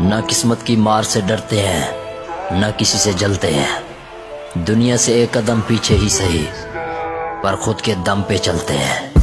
ना किस्मत की मार से डरते हैं, न किसी से जलते हैं। दुनिया से एक कदम पीछे ही सही, पर खुद के दम पे चलते हैं।